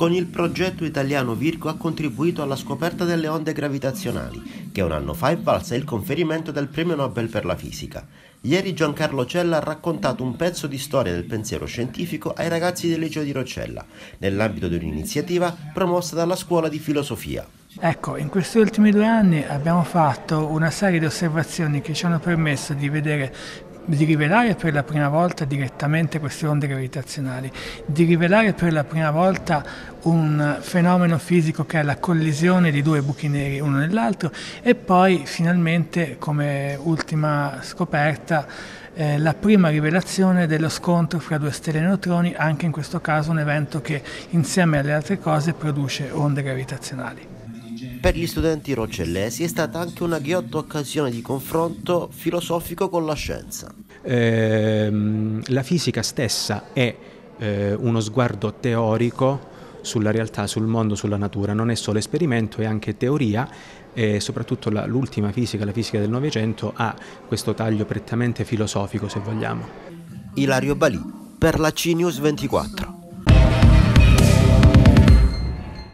Con il progetto italiano Virgo ha contribuito alla scoperta delle onde gravitazionali, che un anno fa è valsa il conferimento del premio Nobel per la fisica. Ieri Giancarlo Cella ha raccontato un pezzo di storia del pensiero scientifico ai ragazzi del liceo di Roccella, nell'ambito di un'iniziativa promossa dalla scuola di filosofia. Ecco, in questi ultimi due anni abbiamo fatto una serie di osservazioni che ci hanno permesso di vedere di rivelare per la prima volta direttamente queste onde gravitazionali, di rivelare per la prima volta un fenomeno fisico che è la collisione di due buchi neri uno nell'altro e poi finalmente come ultima scoperta eh, la prima rivelazione dello scontro fra due stelle neutroni, anche in questo caso un evento che insieme alle altre cose produce onde gravitazionali. Per gli studenti roccellesi è stata anche una ghiotta occasione di confronto filosofico con la scienza. Eh, la fisica stessa è eh, uno sguardo teorico sulla realtà, sul mondo, sulla natura, non è solo esperimento, è anche teoria e soprattutto la, l'ultima fisica, la fisica del Novecento, ha questo taglio prettamente filosofico, se vogliamo. Ilario Balì, per la CNews 24.